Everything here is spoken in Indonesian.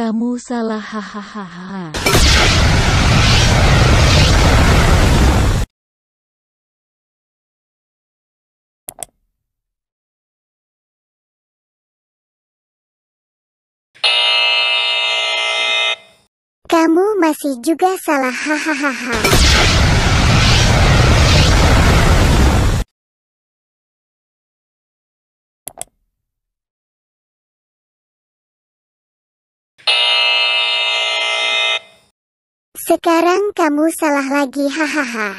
Kamu salah hahaha. Kamu masih juga salah hahaha. Sekarang kamu salah lagi hahaha.